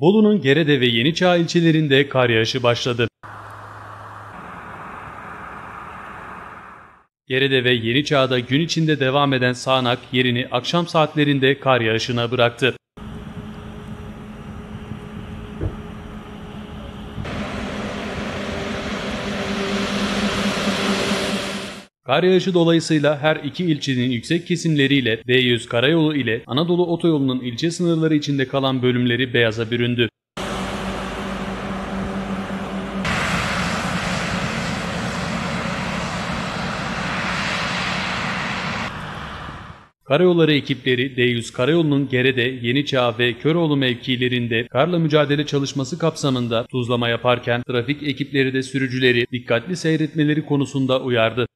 Bolu'nun Gerede ve Yeniçağ ilçelerinde kar yağışı başladı. Gerede ve Yeniçağ'da gün içinde devam eden sağanak yerini akşam saatlerinde kar yağışına bıraktı. Kar yağışı dolayısıyla her iki ilçenin yüksek kesimleriyle D100 karayolu ile Anadolu otoyolunun ilçe sınırları içinde kalan bölümleri beyaza büründü. Karayolları ekipleri D100 Karayolu'nun Gerede, Yeniçağ ve Köroğlu mevkilerinde karla mücadele çalışması kapsamında tuzlama yaparken trafik ekipleri de sürücüleri dikkatli seyretmeleri konusunda uyardı.